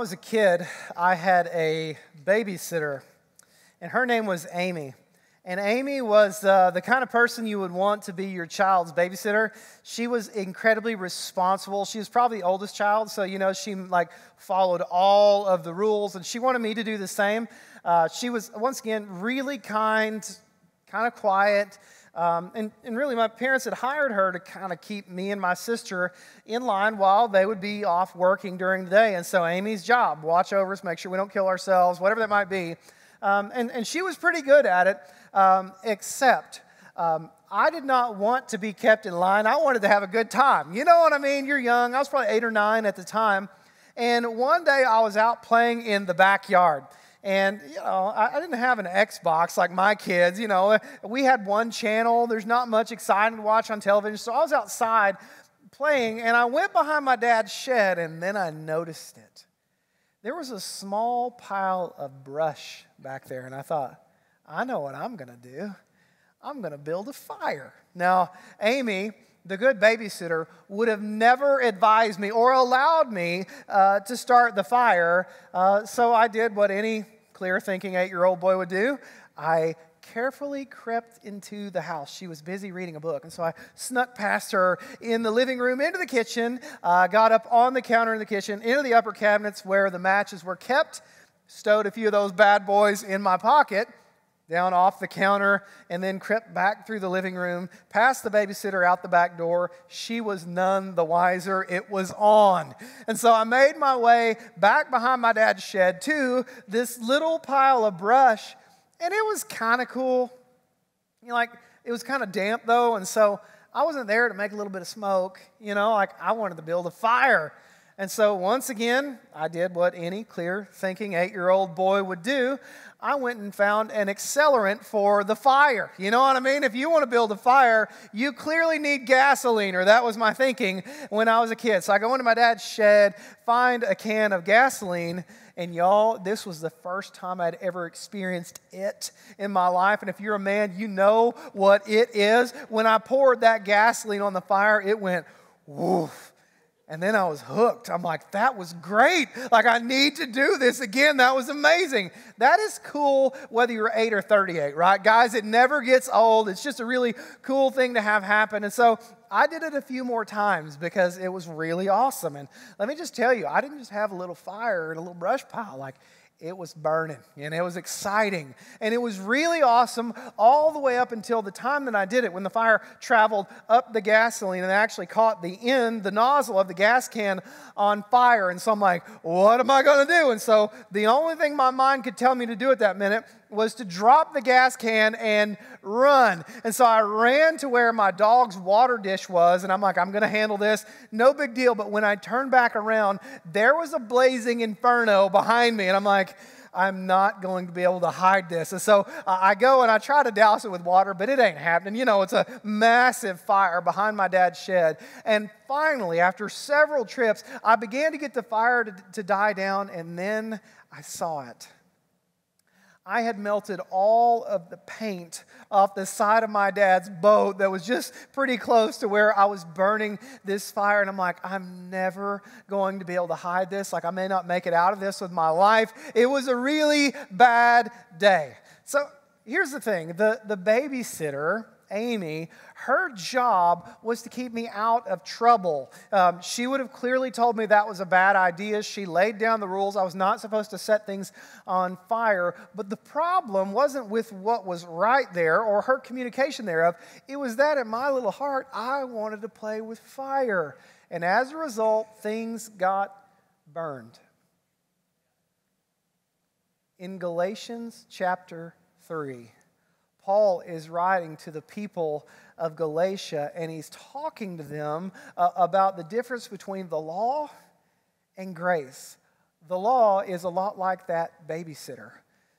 was a kid, I had a babysitter, and her name was Amy. And Amy was uh, the kind of person you would want to be your child's babysitter. She was incredibly responsible. She was probably the oldest child, so you know she like followed all of the rules, and she wanted me to do the same. Uh, she was once again really kind, kind of quiet. Um, and, and really, my parents had hired her to kind of keep me and my sister in line while they would be off working during the day. And so, Amy's job, watch over us, make sure we don't kill ourselves, whatever that might be. Um, and, and she was pretty good at it, um, except um, I did not want to be kept in line. I wanted to have a good time. You know what I mean? You're young. I was probably eight or nine at the time. And one day I was out playing in the backyard. And, you know, I, I, didn't have an Xbox like my kids. You know, we had one channel. There's not much exciting to watch on television. So I was outside playing, and I went behind my dad's shed, and then I noticed it. There was a small pile of brush back there, and I thought, I know what I'm going to do. I'm going to build a fire. Now, Amy, the good babysitter, would have never advised me or allowed me uh, to start the fire. Uh, so I did what any clear thinking eight year old boy would do. I carefully crept into the house. She was busy reading a book. And so I snuck past her in the living room, into the kitchen, uh, got up on the counter in the kitchen, into the upper cabinets where the matches were kept, stowed a few of those bad boys in my pocket down off the counter, and then crept back through the living room, past the babysitter out the back door. She was none the wiser. It was on. And so I made my way back behind my dad's shed to this little pile of brush, and it was kind of cool. You know, like, it was kind of damp though, and so I wasn't there to make a little bit of smoke. You know, like, I wanted to build a fire. And so, once again, I did what any clear thinking eight year old boy would do. I went and found an accelerant for the fire. You know what I mean? If you want to build a fire, you clearly need gasoline, or that was my thinking when I was a kid. So I go into my dad's shed, find a can of gasoline, and y'all, this was the first time I'd ever experienced it in my life. And if you're a man, you know what it is. When I poured that gasoline on the fire, it went woof and then I was hooked. I'm like, that was great. Like, I need to do this again. That was amazing. That is cool whether you're 8 or 38, right? Guys, it never gets old. It's just a really cool thing to have happen. And so I did it a few more times because it was really awesome. And let me just tell you, I didn't just have a little fire and a little brush pile. Like, it was burning and it was exciting and it was really awesome all the way up until the time that I did it when the fire traveled up the gasoline and actually caught the end, the nozzle of the gas can on fire. And so I'm like, what am I going to do? And so the only thing my mind could tell me to do at that minute was to drop the gas can and run. And so I ran to where my dog's water dish was, and I'm like, I'm going to handle this. No big deal. But when I turned back around, there was a blazing inferno behind me. And I'm like, I'm not going to be able to hide this. And so I go and I try to douse it with water, but it ain't happening. You know, it's a massive fire behind my dad's shed. And finally, after several trips, I began to get the fire to, to die down, and then I saw it. I had melted all of the paint off the side of my dad's boat that was just pretty close to where I was burning this fire. And I'm like, I'm never going to be able to hide this. Like, I may not make it out of this with my life. It was a really bad day. So here's the thing the, the babysitter Amy, her job was to keep me out of trouble. Um, she would have clearly told me that was a bad idea. She laid down the rules. I was not supposed to set things on fire. But the problem wasn't with what was right there or her communication thereof. It was that in my little heart, I wanted to play with fire. And as a result, things got burned. In Galatians chapter 3, Paul is writing to the people of Galatia, and he's talking to them uh, about the difference between the law and grace. The law is a lot like that babysitter.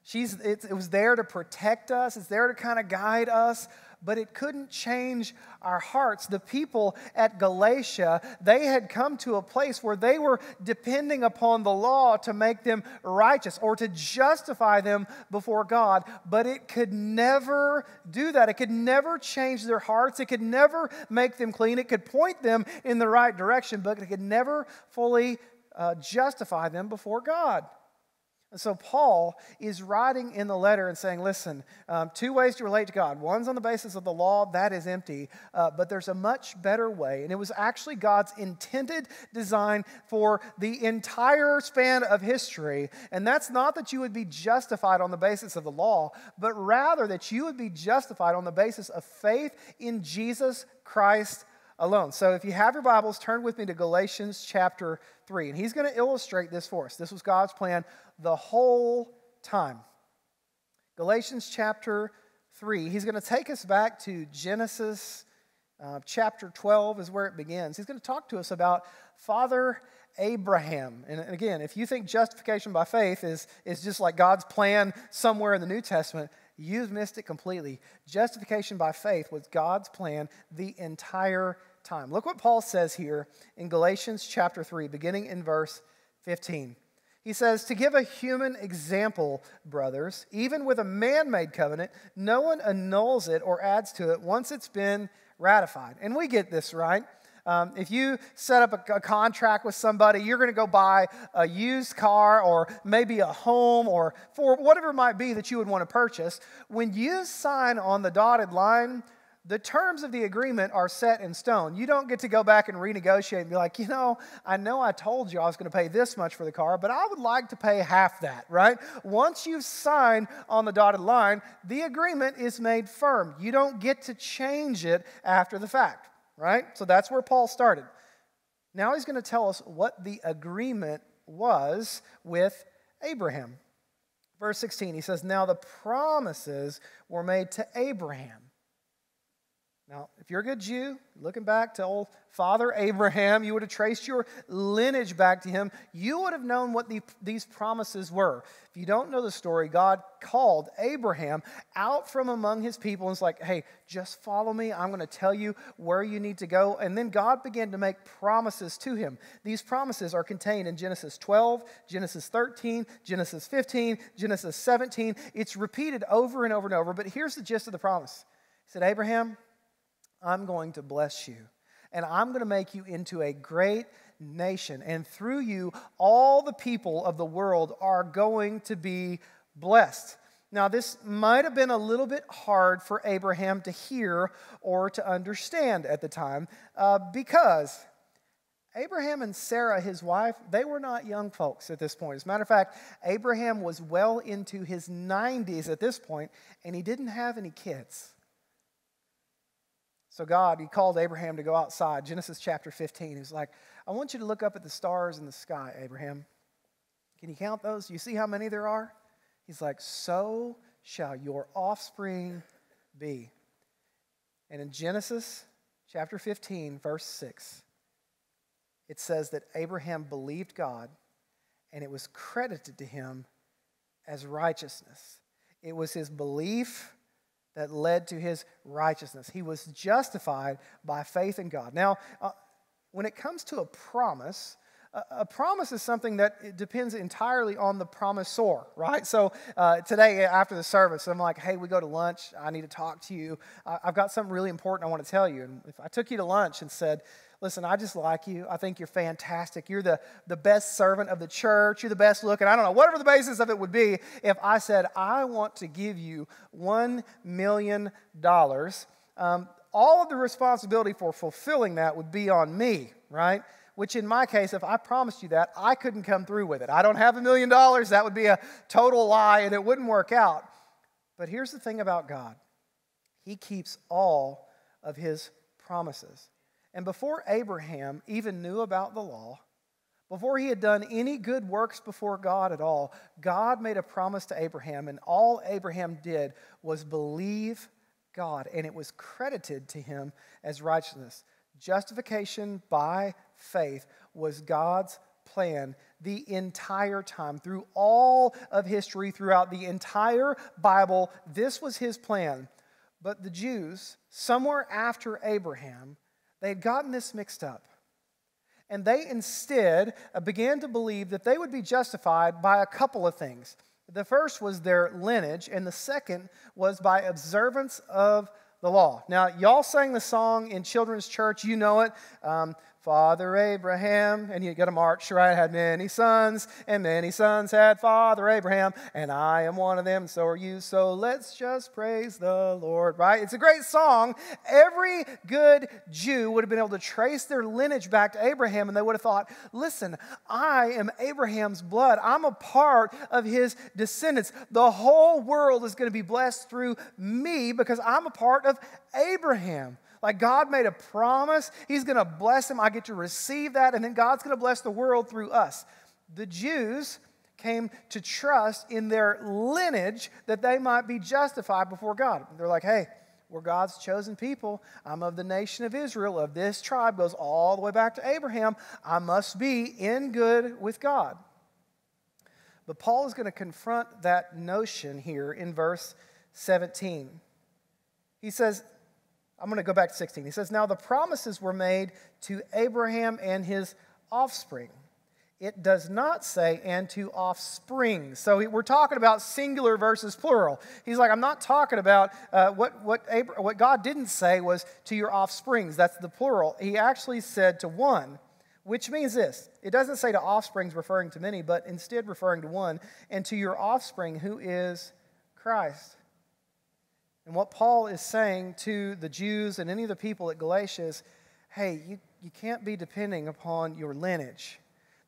She's, it, it was there to protect us, it's there to kind of guide us, but it couldn't change our hearts. The people at Galatia, they had come to a place where they were depending upon the law to make them righteous or to justify them before God, but it could never do that. It could never change their hearts. It could never make them clean. It could point them in the right direction, but it could never fully uh, justify them before God. And so Paul is writing in the letter and saying, listen, um, two ways to relate to God. One's on the basis of the law, that is empty, uh, but there's a much better way. And it was actually God's intended design for the entire span of history. And that's not that you would be justified on the basis of the law, but rather that you would be justified on the basis of faith in Jesus Christ alone. So if you have your Bibles, turn with me to Galatians chapter 3. And he's going to illustrate this for us. This was God's plan the whole time. Galatians chapter 3, he's going to take us back to Genesis uh, chapter 12, is where it begins. He's going to talk to us about Father Abraham. And again, if you think justification by faith is, is just like God's plan somewhere in the New Testament, you've missed it completely. Justification by faith was God's plan the entire time. Look what Paul says here in Galatians chapter 3, beginning in verse 15. He says, To give a human example, brothers, even with a man made covenant, no one annuls it or adds to it once it's been ratified. And we get this, right? Um, if you set up a, a contract with somebody, you're going to go buy a used car or maybe a home or for whatever it might be that you would want to purchase. When you sign on the dotted line, the terms of the agreement are set in stone. You don't get to go back and renegotiate and be like, you know, I know I told you I was going to pay this much for the car, but I would like to pay half that, right? Once you sign on the dotted line, the agreement is made firm. You don't get to change it after the fact, right? So that's where Paul started. Now he's going to tell us what the agreement was with Abraham. Verse 16, he says, Now the promises were made to Abraham now, if you're a good Jew, looking back to old Father Abraham, you would have traced your lineage back to him. You would have known what the, these promises were. If you don't know the story, God called Abraham out from among his people and was like, hey, just follow me. I'm going to tell you where you need to go. And then God began to make promises to him. These promises are contained in Genesis 12, Genesis 13, Genesis 15, Genesis 17. It's repeated over and over and over. But here's the gist of the promise He said, Abraham, I'm going to bless you. And I'm going to make you into a great nation. And through you, all the people of the world are going to be blessed. Now, this might have been a little bit hard for Abraham to hear or to understand at the time uh, because Abraham and Sarah, his wife, they were not young folks at this point. As a matter of fact, Abraham was well into his 90s at this point, and he didn't have any kids. So God, He called Abraham to go outside. Genesis chapter 15. He's like, I want you to look up at the stars in the sky, Abraham. Can you count those? You see how many there are? He's like, So shall your offspring be. And in Genesis chapter 15, verse 6, it says that Abraham believed God and it was credited to him as righteousness. It was his belief that led to his righteousness. He was justified by faith in God. Now, uh, when it comes to a promise, a promise is something that depends entirely on the promisor, right? So uh, today after the service, I'm like, hey, we go to lunch. I need to talk to you. I've got something really important I want to tell you. And if I took you to lunch and said, listen, I just like you. I think you're fantastic. You're the, the best servant of the church. You're the best looking. I don't know, whatever the basis of it would be. If I said, I want to give you $1 million, um, all of the responsibility for fulfilling that would be on me, right? Which in my case, if I promised you that, I couldn't come through with it. I don't have a million dollars. That would be a total lie and it wouldn't work out. But here's the thing about God He keeps all of His promises. And before Abraham even knew about the law, before he had done any good works before God at all, God made a promise to Abraham, and all Abraham did was believe God, and it was credited to him as righteousness. Justification by faith was God's plan the entire time. Through all of history, throughout the entire Bible, this was his plan. But the Jews, somewhere after Abraham, they had gotten this mixed up. And they instead uh, began to believe that they would be justified by a couple of things. The first was their lineage, and the second was by observance of the law. Now, y'all sang the song in children's church, you know it. Um, Father Abraham, and you get a march, right? Had many sons, and many sons had Father Abraham, and I am one of them, so are you. So let's just praise the Lord, right? It's a great song. Every good Jew would have been able to trace their lineage back to Abraham, and they would have thought, listen, I am Abraham's blood. I'm a part of his descendants. The whole world is going to be blessed through me because I'm a part of Abraham. Like God made a promise, He's going to bless him. I get to receive that, and then God's going to bless the world through us. The Jews came to trust in their lineage that they might be justified before God. They're like, hey, we're God's chosen people. I'm of the nation of Israel, of this tribe, goes all the way back to Abraham. I must be in good with God. But Paul is going to confront that notion here in verse 17. He says, I'm going to go back to 16. He says, Now the promises were made to Abraham and his offspring. It does not say, and to offspring. So we're talking about singular versus plural. He's like, I'm not talking about uh, what, what, Abraham, what God didn't say was to your offsprings. That's the plural. He actually said to one, which means this it doesn't say to offsprings referring to many, but instead referring to one, and to your offspring who is Christ. And what Paul is saying to the Jews and any of the people at Galatia is hey, you, you can't be depending upon your lineage.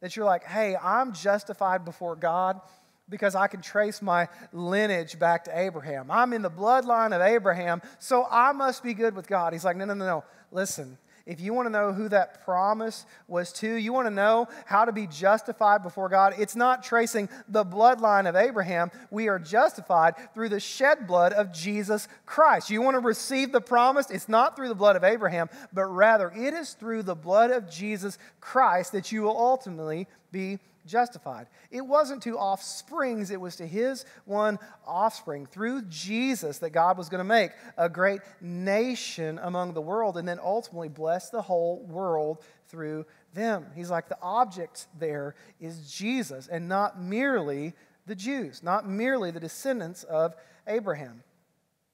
That you're like, hey, I'm justified before God because I can trace my lineage back to Abraham. I'm in the bloodline of Abraham, so I must be good with God. He's like, no, no, no, no. Listen, if you want to know who that promise was to, you want to know how to be justified before God, it's not tracing the bloodline of Abraham. We are justified through the shed blood of Jesus Christ. You want to receive the promise? It's not through the blood of Abraham, but rather it is through the blood of Jesus Christ that you will ultimately be justified. It wasn't to offsprings, it was to his one offspring through Jesus that God was going to make a great nation among the world and then ultimately bless the whole world through them. He's like the object there is Jesus and not merely the Jews, not merely the descendants of Abraham.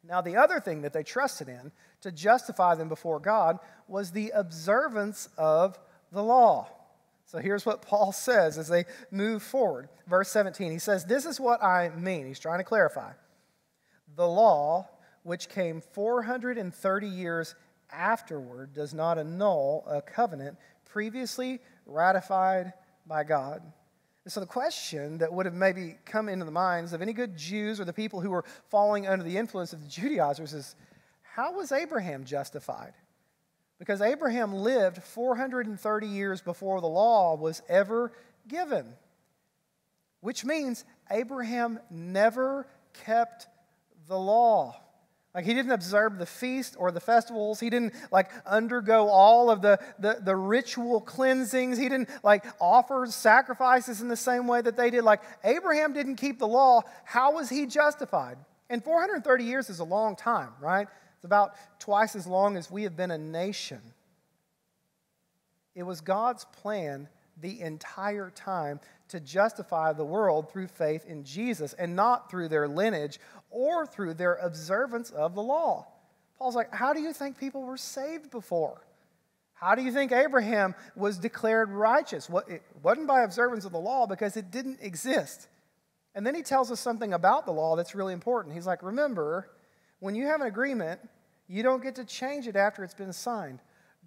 Now, the other thing that they trusted in to justify them before God was the observance of the law. So here's what Paul says as they move forward. Verse 17, he says, This is what I mean. He's trying to clarify. The law, which came 430 years afterward, does not annul a covenant previously ratified by God. And so the question that would have maybe come into the minds of any good Jews or the people who were falling under the influence of the Judaizers is how was Abraham justified? Because Abraham lived 430 years before the law was ever given, which means Abraham never kept the law. Like he didn't observe the feast or the festivals. He didn't like undergo all of the, the, the, ritual cleansings. He didn't like offer sacrifices in the same way that they did. Like Abraham didn't keep the law. How was he justified? And 430 years is a long time, right? It's about twice as long as we have been a nation. It was God's plan the entire time to justify the world through faith in Jesus and not through their lineage or through their observance of the law. Paul's like, How do you think people were saved before? How do you think Abraham was declared righteous? It wasn't by observance of the law because it didn't exist. And then he tells us something about the law that's really important. He's like, Remember, when you have an agreement, you don't get to change it after it's been signed.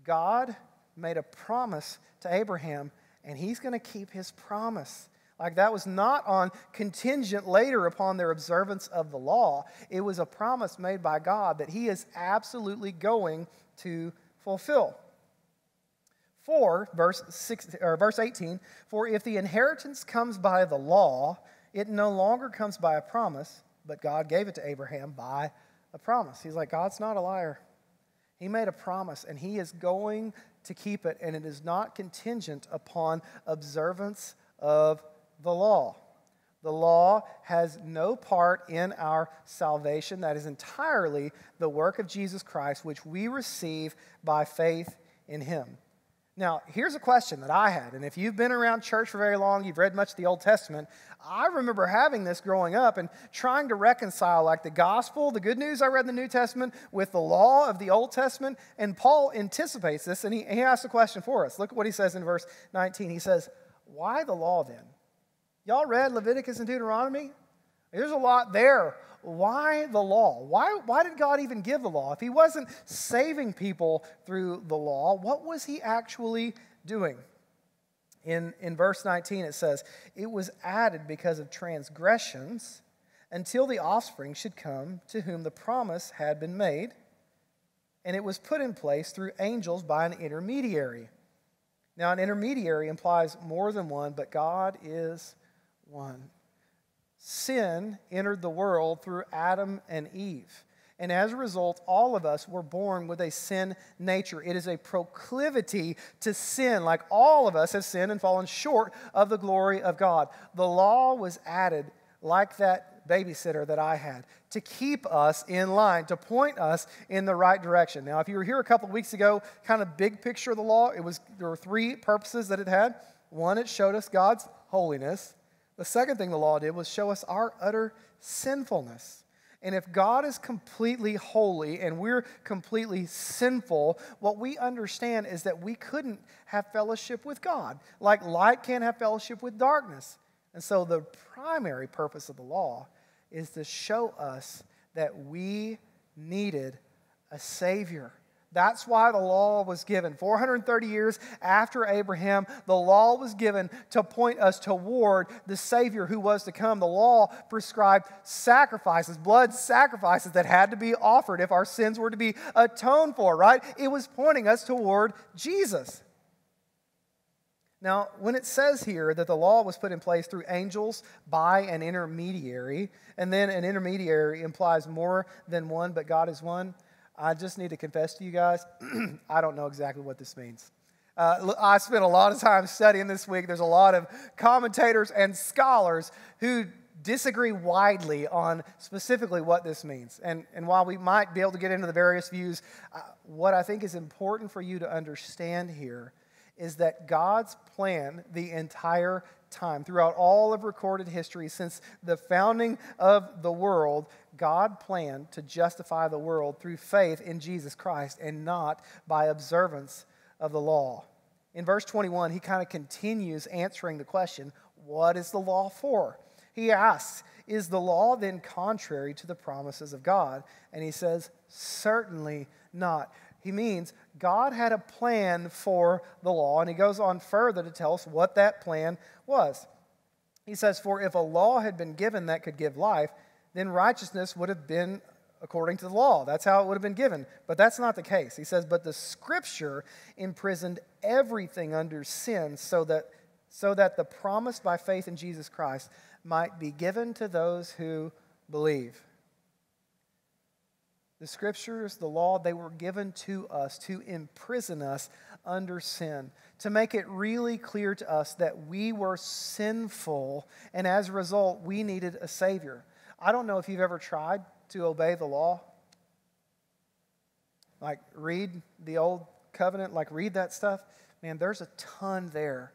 God made a promise to Abraham, and he's going to keep his promise. Like that was not on contingent later upon their observance of the law. It was a promise made by God that he is absolutely going to fulfill. For, verse, six, or verse 18, for if the inheritance comes by the law, it no longer comes by a promise, but God gave it to Abraham by a promise. He's like, God's not a liar. He made a promise, and He is going to keep it, and it is not contingent upon observance of the law. The law has no part in our salvation. That is entirely the work of Jesus Christ, which we receive by faith in Him. Now, here's a question that I had, and if you've been around church for very long, you've read much of the Old Testament, I remember having this growing up and trying to reconcile like the gospel, the good news I read in the New Testament, with the law of the Old Testament. And Paul anticipates this, and he, he asks a question for us. Look at what he says in verse 19. He says, Why the law then? Y'all read Leviticus and Deuteronomy? There's a lot there. Why the law? Why, why did God even give the law? If He wasn't saving people through the law, what was He actually doing? In, in verse 19, it says, It was added because of transgressions until the offspring should come to whom the promise had been made, and it was put in place through angels by an intermediary. Now, an intermediary implies more than one, but God is one. Sin entered the world through Adam and Eve. And as a result, all of us were born with a sin nature. It is a proclivity to sin, like all of us have sinned and fallen short of the glory of God. The law was added, like that babysitter that I had, to keep us in line, to point us in the right direction. Now, if you were here a couple of weeks ago, kind of big picture of the law, it was there were three purposes that it had. One, it showed us God's holiness. The second thing the law did was show us our utter sinfulness. And if God is completely holy and we're completely sinful, what we understand is that we couldn't have fellowship with God. Like light can't have fellowship with darkness. And so the primary purpose of the law is to show us that we needed a Savior. That's why the law was given. 430 years after Abraham, the law was given to point us toward the Savior who was to come. The law prescribed sacrifices, blood sacrifices that had to be offered if our sins were to be atoned for, right? It was pointing us toward Jesus. Now, when it says here that the law was put in place through angels by an intermediary, and then an intermediary implies more than one, but God is one, I just need to confess to you guys, I don't know exactly what this means. Uh, I spent a lot of time studying this week. There's a lot of commentators and scholars who disagree widely on specifically what this means. And, and while we might be able to get into the various views, uh, what I think is important for you to understand here is that God's plan the entire time, throughout all of recorded history, since the founding of the world, God planned to justify the world through faith in Jesus Christ and not by observance of the law. In verse 21, he kind of continues answering the question what is the law for? He asks, Is the law then contrary to the promises of God? And he says, Certainly not. He means God had a plan for the law, and he goes on further to tell us what that plan was. He says, For if a law had been given that could give life, then righteousness would have been according to the law. That's how it would have been given. But that's not the case. He says, But the scripture imprisoned everything under sin so that, so that the promise by faith in Jesus Christ might be given to those who believe. The scriptures, the law, they were given to us to imprison us under sin, to make it really clear to us that we were sinful, and as a result, we needed a Savior. I don't know if you've ever tried to obey the law. Like, read the old covenant, like, read that stuff. Man, there's a ton there,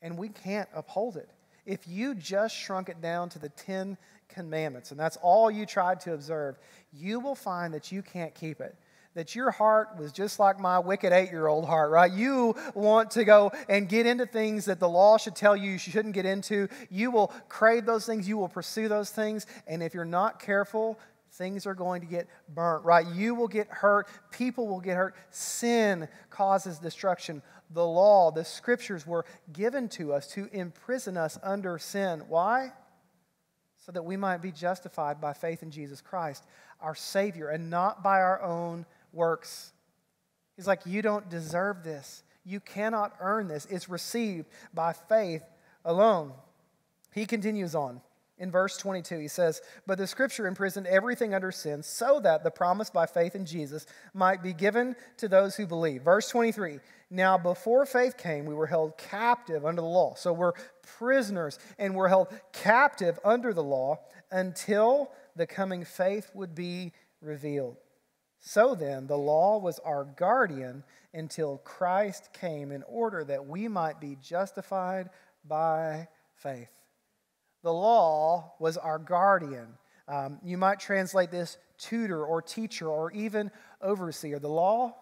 and we can't uphold it. If you just shrunk it down to the 10 commandments, and that's all you tried to observe, you will find that you can't keep it. That your heart was just like my wicked eight year old heart, right? You want to go and get into things that the law should tell you you shouldn't get into. You will crave those things, you will pursue those things, and if you're not careful, things are going to get burnt, right? You will get hurt, people will get hurt. Sin causes destruction. The law, the scriptures were given to us to imprison us under sin. Why? So that we might be justified by faith in Jesus Christ, our Savior, and not by our own works. He's like, You don't deserve this. You cannot earn this. It's received by faith alone. He continues on. In verse 22, he says, But the scripture imprisoned everything under sin so that the promise by faith in Jesus might be given to those who believe. Verse 23, Now before faith came, we were held captive under the law. So we're prisoners and we're held captive under the law until the coming faith would be revealed. So then, the law was our guardian until Christ came in order that we might be justified by faith. The law was our guardian. Um, you might translate this tutor or teacher or even overseer. The law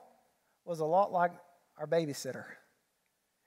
was a lot like our babysitter.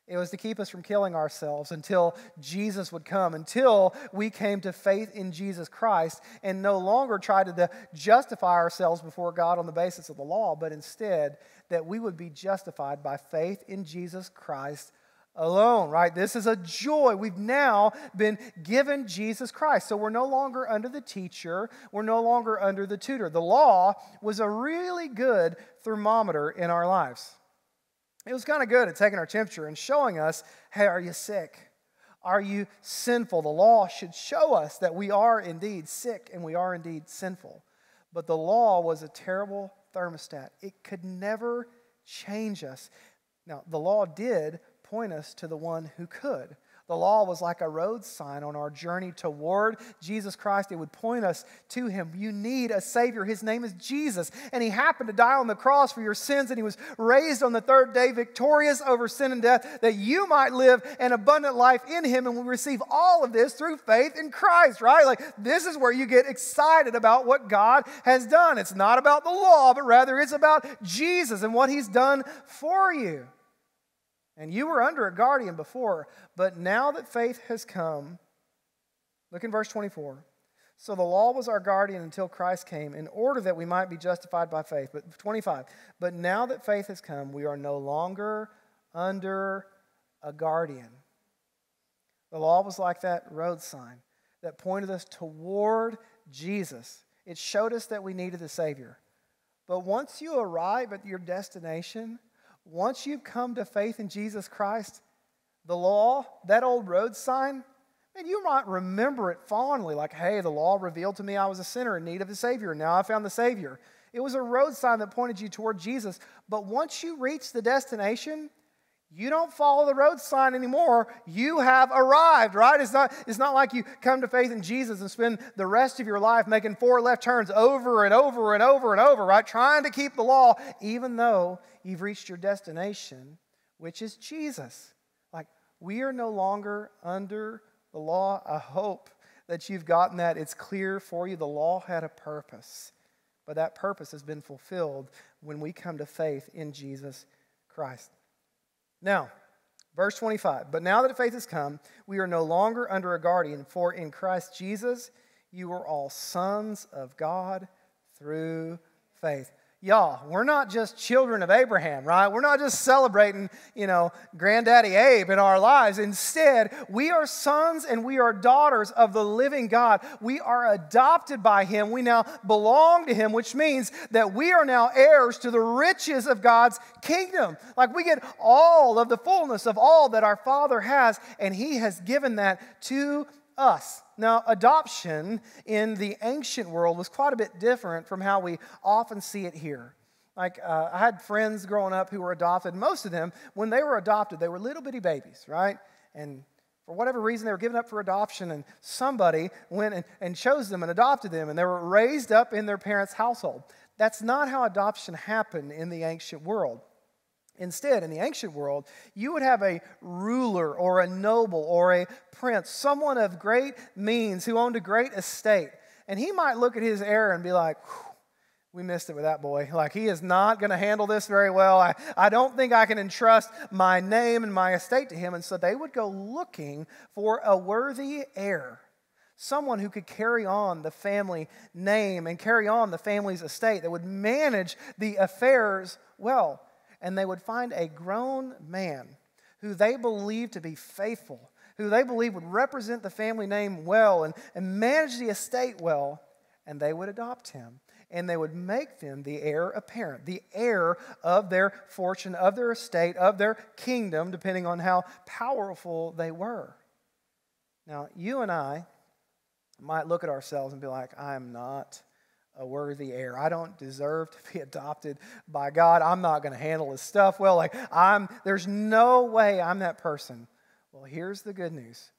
It was to keep us from killing ourselves until Jesus would come, until we came to faith in Jesus Christ and no longer tried to justify ourselves before God on the basis of the law, but instead that we would be justified by faith in Jesus Christ alone, right? This is a joy. We've now been given Jesus Christ. So we're no longer under the teacher, we're no longer under the tutor. The law was a really good thermometer in our lives. It was kind of good at taking our temperature and showing us hey, are you sick? Are you sinful? The law should show us that we are indeed sick and we are indeed sinful. But the law was a terrible thermostat, it could never change us. Now, the law did point us to the one who could. The law was like a road sign on our journey toward Jesus Christ. It would point us to Him. You need a Savior. His name is Jesus. And He happened to die on the cross for your sins, and He was raised on the third day victorious over sin and death, that you might live an abundant life in Him. And we receive all of this through faith in Christ, right? Like, this is where you get excited about what God has done. It's not about the law, but rather it's about Jesus and what He's done for you. And you were under a guardian before, but now that faith has come, look in verse 24. So the law was our guardian until Christ came, in order that we might be justified by faith. But 25, but now that faith has come, we are no longer under a guardian. The law was like that road sign that pointed us toward Jesus. It showed us that we needed a Savior. But once you arrive at your destination, once you've come to faith in Jesus Christ, the law, that old road sign, and you might remember it fondly, like, hey, the law revealed to me I was a sinner in need of a Savior. Now I found the Savior. It was a road sign that pointed you toward Jesus. But once you reach the destination, you don't follow the road sign anymore. You have arrived, right? It's not, it's not like you come to faith in Jesus and spend the rest of your life making four left turns over and over and over and over, right? Trying to keep the law, even though you've reached your destination, which is Jesus. Like, we are no longer under the law. I hope that you've gotten that. It's clear for you. The law had a purpose, but that purpose has been fulfilled when we come to faith in Jesus Christ. Now, verse 25. But now that faith has come, we are no longer under a guardian, for in Christ Jesus you are all sons of God through faith y'all, we're not just children of Abraham, right? We're not just celebrating, you know, granddaddy Abe in our lives. Instead, we are sons and we are daughters of the living God. We are adopted by him. We now belong to him, which means that we are now heirs to the riches of God's kingdom. Like we get all of the fullness of all that our Father has, and he has given that to us. Now, adoption in the ancient world was quite a bit different from how we often see it here. Like, uh, I had friends growing up who were adopted. Most of them, when they were adopted, they were little bitty babies, right? And for whatever reason, they were given up for adoption, and somebody went and, and chose them and adopted them, and they were raised up in their parents' household. That's not how adoption happened in the ancient world. Instead, in the ancient world, you would have a ruler or a noble or a prince, someone of great means who owned a great estate. And he might look at his heir and be like, we missed it with that boy. Like, he is not going to handle this very well. I, I don't think I can entrust my name and my estate to him. And so they would go looking for a worthy heir, someone who could carry on the family name and carry on the family's estate, that would manage the affairs well and they would find a grown man who they believed to be faithful, who they believed would represent the family name well and, and manage the estate well, and they would adopt him. And they would make them the heir apparent, the heir of their fortune, of their estate, of their kingdom, depending on how powerful they were. Now, you and I might look at ourselves and be like, I am not a worthy heir. I don't deserve to be adopted by God. I'm not going to handle this stuff well. Like I'm there's no way I'm that person. Well, here's the good news.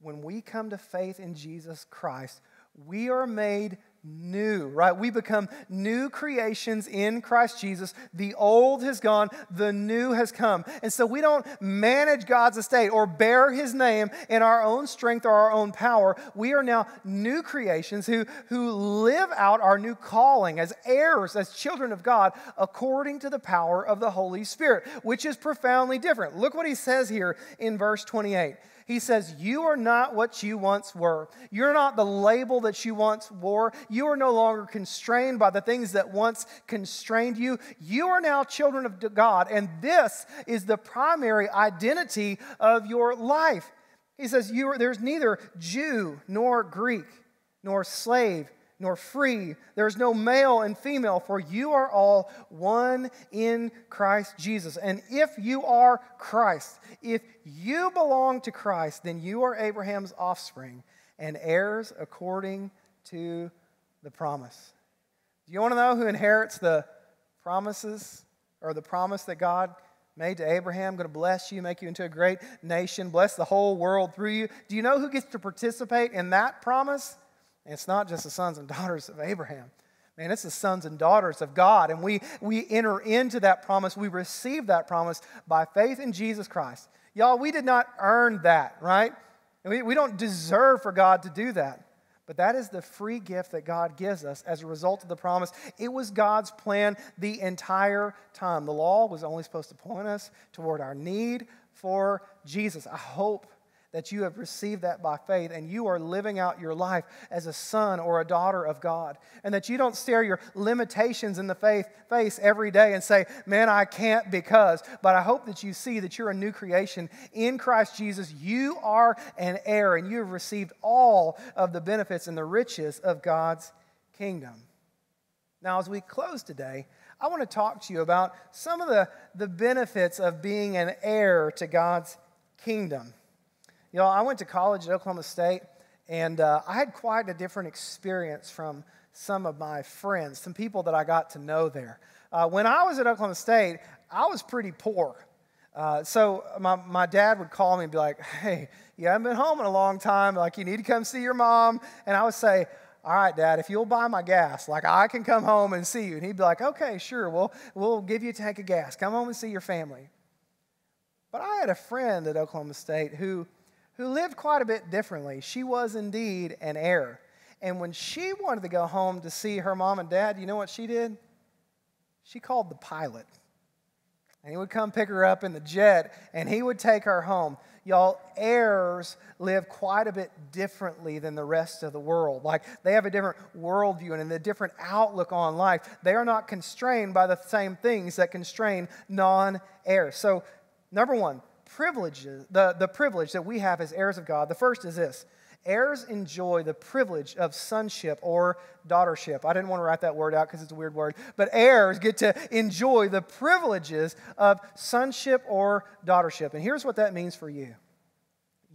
When we come to faith in Jesus Christ, we are made new, right? We become new creations in Christ Jesus. The old has gone, the new has come. And so we don't manage God's estate or bear his name in our own strength or our own power. We are now new creations who, who live out our new calling as heirs, as children of God, according to the power of the Holy Spirit, which is profoundly different. Look what he says here in verse 28. He says, You are not what you once were. You're not the label that you once wore. You are no longer constrained by the things that once constrained you. You are now children of God, and this is the primary identity of your life. He says, are, There's neither Jew nor Greek, nor slave nor free. There's no male and female, for you are all one in Christ Jesus. And if you are Christ, if you belong to Christ, then you are Abraham's offspring and heirs according to the promise. Do you want to know who inherits the promises or the promise that God made to Abraham? Going to bless you, make you into a great nation, bless the whole world through you. Do you know who gets to participate in that promise? And it's not just the sons and daughters of Abraham. Man, it's the sons and daughters of God. And we, we enter into that promise. We receive that promise by faith in Jesus Christ. Y'all, we did not earn that, right? We, we don't deserve for God to do that. But that is the free gift that God gives us as a result of the promise. It was God's plan the entire time. The law was only supposed to point us toward our need for Jesus. I hope that you have received that by faith and you are living out your life as a son or a daughter of God. And that you don't stare your limitations in the faith, face every day and say, Man, I can't because. But I hope that you see that you're a new creation in Christ Jesus. You are an heir and you have received all of the benefits and the riches of God's kingdom. Now, as we close today, I want to talk to you about some of the, the benefits of being an heir to God's kingdom. You know, I went to college at Oklahoma State, and uh, I had quite a different experience from some of my friends, some people that I got to know there. Uh, when I was at Oklahoma State, I was pretty poor. Uh, so my, my dad would call me and be like, hey, you haven't been home in a long time. Like, you need to come see your mom. And I would say, all right, Dad, if you'll buy my gas, like I can come home and see you. And he'd be like, okay, sure, we'll, we'll give you a tank of gas. Come home and see your family. But I had a friend at Oklahoma State who who lived quite a bit differently. She was indeed an heir. And when she wanted to go home to see her mom and dad, you know what she did? She called the pilot. And he would come pick her up in the jet and he would take her home. Y'all, heirs live quite a bit differently than the rest of the world. Like they have a different worldview and a different outlook on life. They are not constrained by the same things that constrain non heirs. So, number one, privileges, the, the privilege that we have as heirs of God. The first is this heirs enjoy the privilege of sonship or daughtership. I didn't want to write that word out because it's a weird word, but heirs get to enjoy the privileges of sonship or daughtership. And here's what that means for you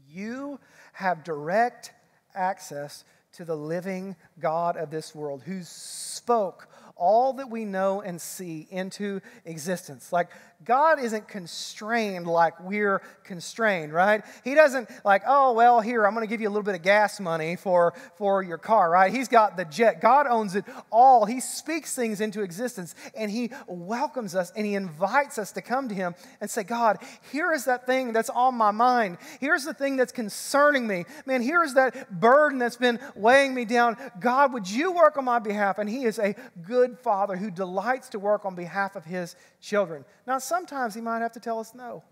you have direct access to the living God of this world who spoke all that we know and see into existence. Like, God isn't constrained like we're constrained, right? He doesn't like, oh, well, here, I'm going to give you a little bit of gas money for, for your car, right? He's got the jet. God owns it all. He speaks things into existence and He welcomes us and He invites us to come to Him and say, God, here is that thing that's on my mind. Here's the thing that's concerning me. Man, here's that burden that's been weighing me down. God, would you work on my behalf? And He is a good Father who delights to work on behalf of His children. Now, sometimes He might have to tell us no.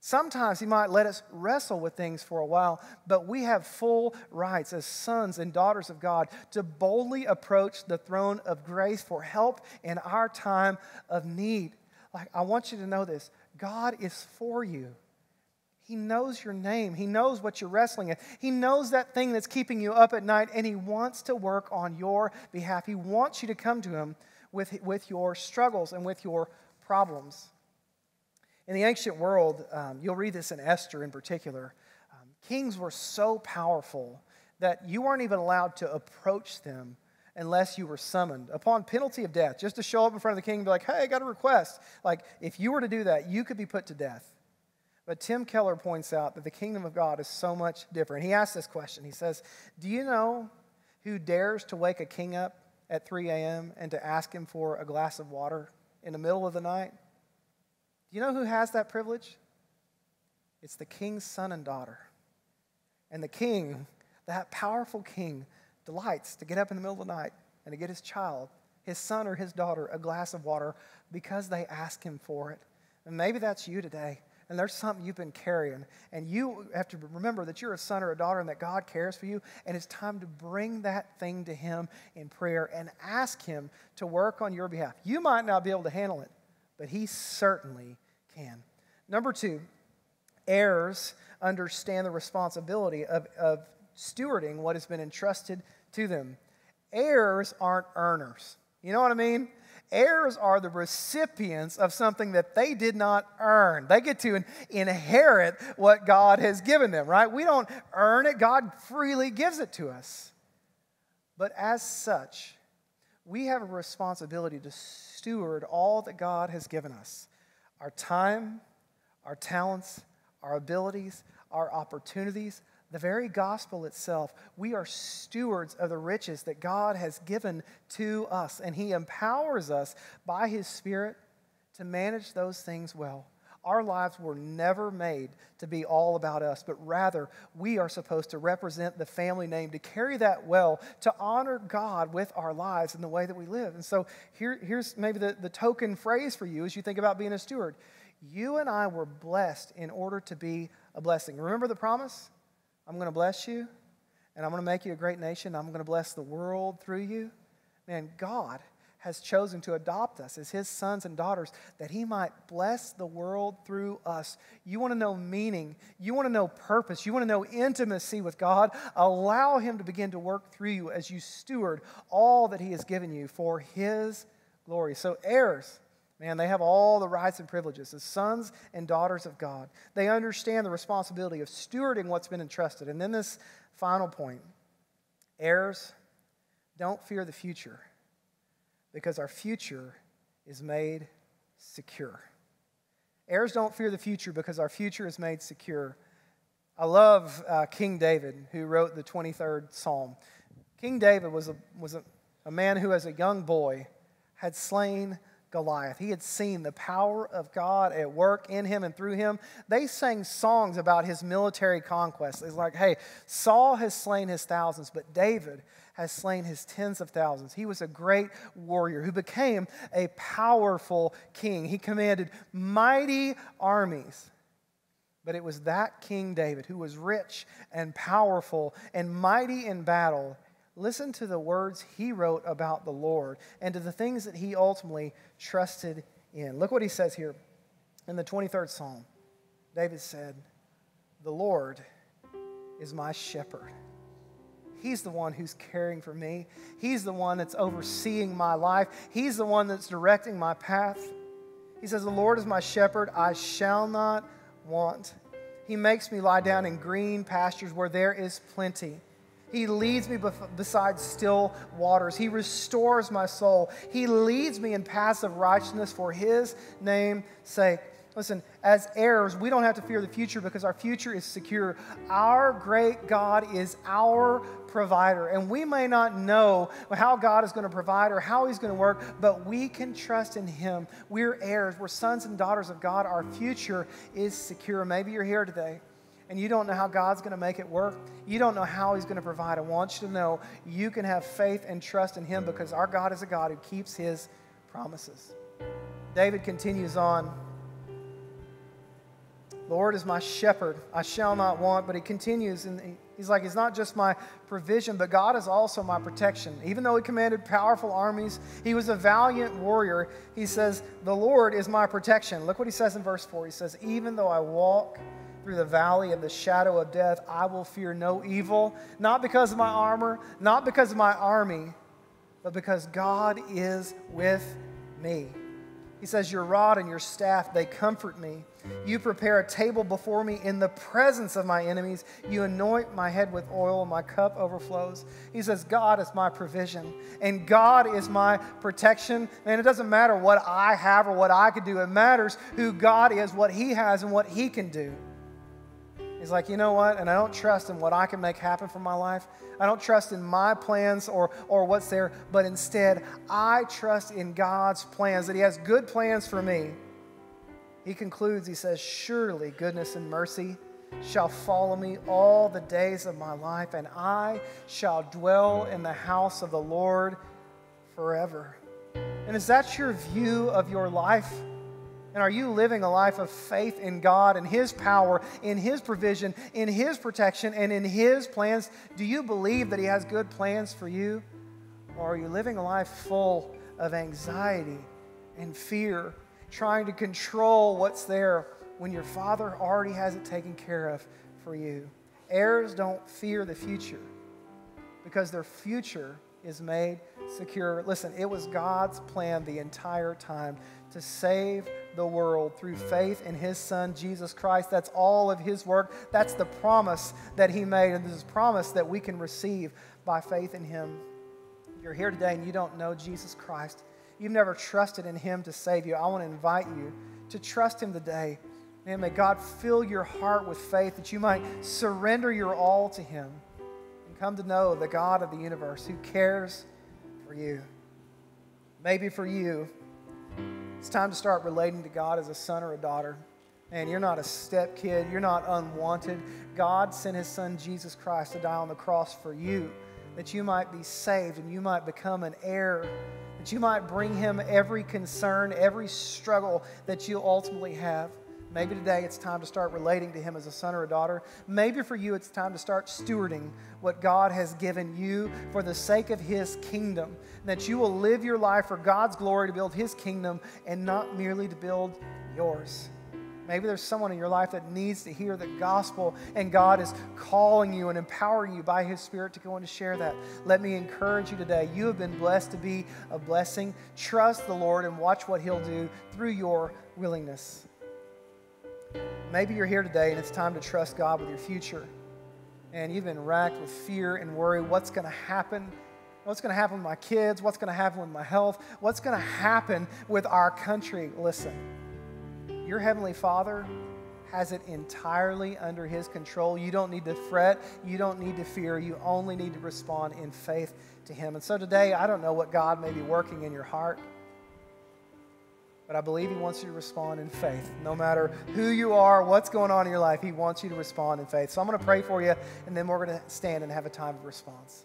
Sometimes He might let us wrestle with things for a while, but we have full rights as sons and daughters of God to boldly approach the throne of grace for help in our time of need. Like, I want you to know this God is for you. He knows your name. He knows what you're wrestling with. He knows that thing that's keeping you up at night, and He wants to work on your behalf. He wants you to come to Him with, with your struggles and with your problems. In the ancient world, um, you'll read this in Esther in particular, um, kings were so powerful that you weren't even allowed to approach them unless you were summoned upon penalty of death, just to show up in front of the king and be like, hey, I got a request. Like, if you were to do that, you could be put to death. But Tim Keller points out that the kingdom of God is so much different. He asks this question He says, Do you know who dares to wake a king up at 3 a.m. and to ask him for a glass of water in the middle of the night? Do you know who has that privilege? It's the king's son and daughter. And the king, that powerful king, delights to get up in the middle of the night and to get his child, his son or his daughter, a glass of water because they ask him for it. And maybe that's you today. And there's something you've been carrying. And you have to remember that you're a son or a daughter and that God cares for you. And it's time to bring that thing to Him in prayer and ask Him to work on your behalf. You might not be able to handle it, but He certainly can. Number two, heirs understand the responsibility of, of stewarding what has been entrusted to them. Heirs aren't earners. You know what I mean? Heirs are the recipients of something that they did not earn. They get to inherit what God has given them, right? We don't earn it, God freely gives it to us. But as such, we have a responsibility to steward all that God has given us our time, our talents, our abilities, our opportunities, the very gospel itself, we are stewards of the riches that God has given to us, and He empowers us by His Spirit to manage those things well. Our lives were never made to be all about us, but rather we are supposed to represent the family name, to carry that well, to honor God with our lives in the way that we live. And so here, here's maybe the, the token phrase for you as you think about being a steward. You and I were blessed in order to be a blessing. Remember the promise? I'm going to bless you, and I'm going to make you a great nation. I'm going to bless the world through you. Man, God has chosen to adopt us as his sons and daughters that he might bless the world through us. You want to know meaning, you want to know purpose, you want to know intimacy with God. Allow him to begin to work through you as you steward all that he has given you for his glory. So, heirs, Man, they have all the rights and privileges as sons and daughters of God. They understand the responsibility of stewarding what's been entrusted. And then this final point heirs, don't fear the future because our future is made secure. Heirs don't fear the future because our future is made secure. I love uh, King David, who wrote the 23rd Psalm. King David was, a, was a, a man who, as a young boy, had slain Goliath. He had seen the power of God at work in him and through him. They sang songs about his military conquest. It's like, hey, Saul has slain his thousands, but David has slain his tens of thousands. He was a great warrior who became a powerful king. He commanded mighty armies. But it was that King David who was rich and powerful and mighty in battle listen to the words he wrote about the Lord and to the things that he ultimately trusted in. Look what he says here in the 23rd Psalm. David said, The Lord is my shepherd. He's the one who's caring for me. He's the one that's overseeing my life. He's the one that's directing my path. He says, The Lord is my shepherd. I shall not want. He makes me lie down in green pastures where there is plenty. He leads me beside still waters. He restores my soul. He leads me in paths of righteousness for His name's sake. Listen, as heirs, we don't have to fear the future because our future is secure. Our great God is our provider. And we may not know how God is going to provide or how He's going to work, but we can trust in Him. We're heirs, we're sons and daughters of God. Our future is secure. Maybe you're here today and you don't know how God's going to make it work, you don't know how He's going to provide. I want you to know you can have faith and trust in Him because our God is a God who keeps His promises. David continues on. Lord is my shepherd, I shall not want. But he continues, and he's like, He's not just my provision, but God is also my protection. Even though he commanded powerful armies, he was a valiant warrior. He says, The Lord is my protection. Look what he says in verse 4. He says, Even though I walk through the valley of the shadow of death, I will fear no evil, not because of my armor, not because of my army, but because God is with me. He says, Your rod and your staff, they comfort me. You prepare a table before me in the presence of my enemies. You anoint my head with oil, my cup overflows. He says, God is my provision, and God is my protection. And it doesn't matter what I have or what I could do, it matters who God is, what He has, and what He can do. He's like, you know what? And I don't trust in what I can make happen for my life. I don't trust in my plans or, or what's there, but instead, I trust in God's plans, that He has good plans for me. He concludes, He says, Surely goodness and mercy shall follow me all the days of my life, and I shall dwell in the house of the Lord forever. And is that your view of your life? And are you living a life of faith in God and His power, in His provision, in His protection, and in His plans? Do you believe that He has good plans for you? Or are you living a life full of anxiety and fear, trying to control what's there when your Father already has it taken care of for you? Heirs don't fear the future because their future is made secure. Listen, it was God's plan the entire time to save the world through faith in his son Jesus Christ. That's all of his work. That's the promise that he made, and this is promise that we can receive by faith in him. If you're here today and you don't know Jesus Christ, you've never trusted in him to save you, I want to invite you to trust him today. And may God fill your heart with faith that you might surrender your all to him and come to know the God of the universe who cares for you. Maybe for you, it's time to start relating to God as a son or a daughter. And you're not a step kid, you're not unwanted. God sent his son Jesus Christ to die on the cross for you, that you might be saved and you might become an heir, that you might bring him every concern, every struggle that you ultimately have. Maybe today it's time to start relating to Him as a son or a daughter. Maybe for you it's time to start stewarding what God has given you for the sake of His kingdom. That you will live your life for God's glory to build His kingdom and not merely to build yours. Maybe there's someone in your life that needs to hear the gospel, and God is calling you and empowering you by His Spirit to go and to share that. Let me encourage you today. You have been blessed to be a blessing. Trust the Lord and watch what He'll do through your willingness. Maybe you're here today and it's time to trust God with your future. And you've been racked with fear and worry. What's going to happen? What's going to happen with my kids? What's going to happen with my health? What's going to happen with our country? Listen, your Heavenly Father has it entirely under His control. You don't need to fret. You don't need to fear. You only need to respond in faith to Him. And so today, I don't know what God may be working in your heart. But I believe He wants you to respond in faith. No matter who you are, what's going on in your life, He wants you to respond in faith. So I'm going to pray for you, and then we're going to stand and have a time of response.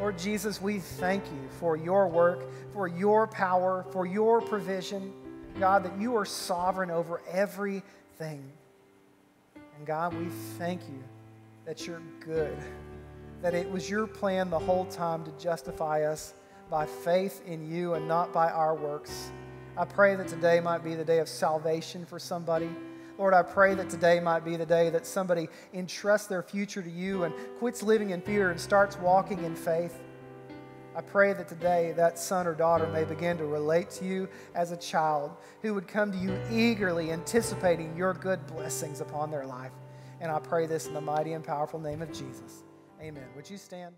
Lord Jesus, we thank you for your work, for your power, for your provision. God, that you are sovereign over everything. And God, we thank you that you're good, that it was your plan the whole time to justify us by faith in you and not by our works. I pray that today might be the day of salvation for somebody. Lord, I pray that today might be the day that somebody entrusts their future to you and quits living in fear and starts walking in faith. I pray that today that son or daughter may begin to relate to you as a child who would come to you eagerly anticipating your good blessings upon their life. And I pray this in the mighty and powerful name of Jesus. Amen. Would you stand?